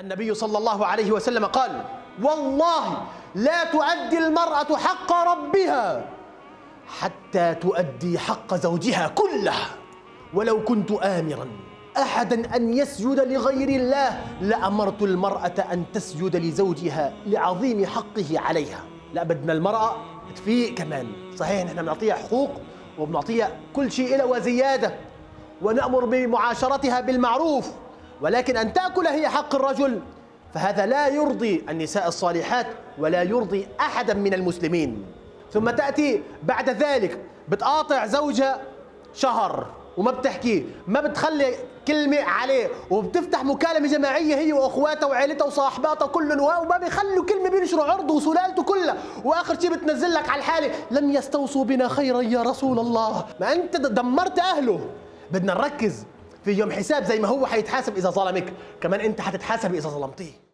النبي صلى الله عليه وسلم قال والله لا تؤدي المرأة حق ربها حتى تؤدي حق زوجها كله ولو كنت آمرا. أحدا أن يسجد لغير الله لأمرت المرأة أن تسجد لزوجها لعظيم حقه عليها. لا بدنا المرأة تفيق كمان. صحيح نحن بنعطيها حقوق وبنعطيها كل شيء إلى وزيادة ونأمر بمعاشرتها بالمعروف. ولكن أن تأكل هي حق الرجل فهذا لا يرضي النساء الصالحات ولا يرضي أحدا من المسلمين. ثم تأتي بعد ذلك بتقاطع زوجها شهر وما بتحكي ما بتخلي كلمة عليه وبتفتح مكالمة جماعية هي وأخواتها وعائلتها وصاحباتها كلهم وما بيخلوا كلمة بينشروا عرضه وسلالته كلها. وآخر شيء بتنزل لك على الحالة لم يستوصوا بنا خيرا يا رسول الله. ما أنت دمرت أهله. بدنا نركز. في يوم حساب زي ما هو حيتحاسب إذا ظلمك. كمان أنت حتتحاسب إذا ظلمتيه.